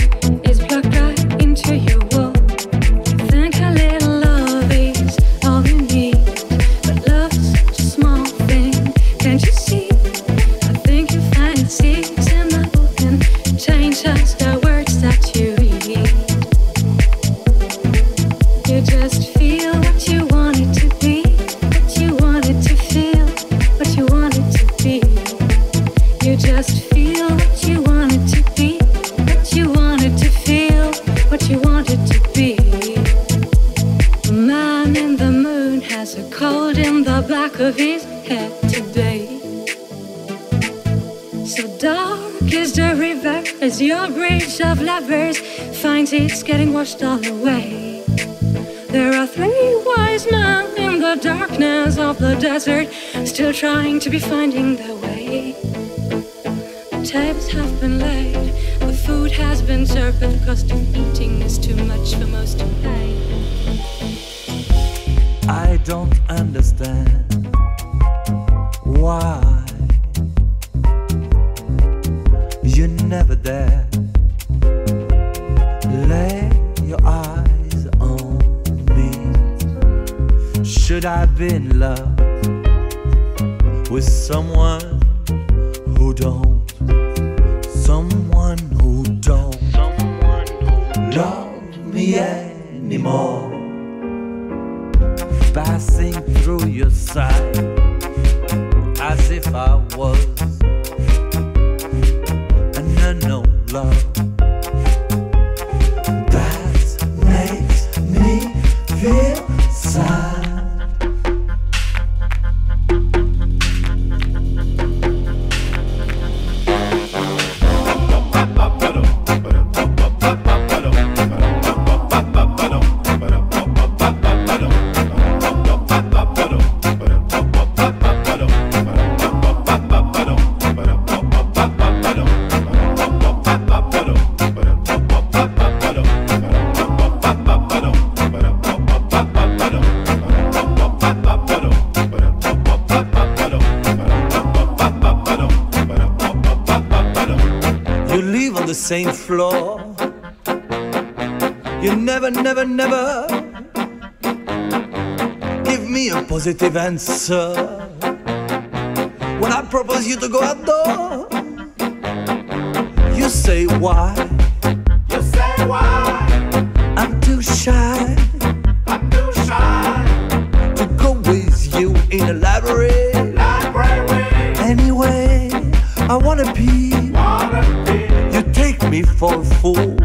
thank you is the river as your bridge of lovers finds it's getting washed all away. There are three wise men in the darkness of the desert, still trying to be finding their way. The tables have been laid, the food has been served, but the cost of eating is too much for most to pay. I don't understand why Should I be in love with someone same floor. You never, never, never give me a positive answer. When I propose you to go outdoor, you say why? You say why? I'm too shy I'm too shy. to go with you in a library. Library, for fool.